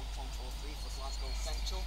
143 for Glasgow Central,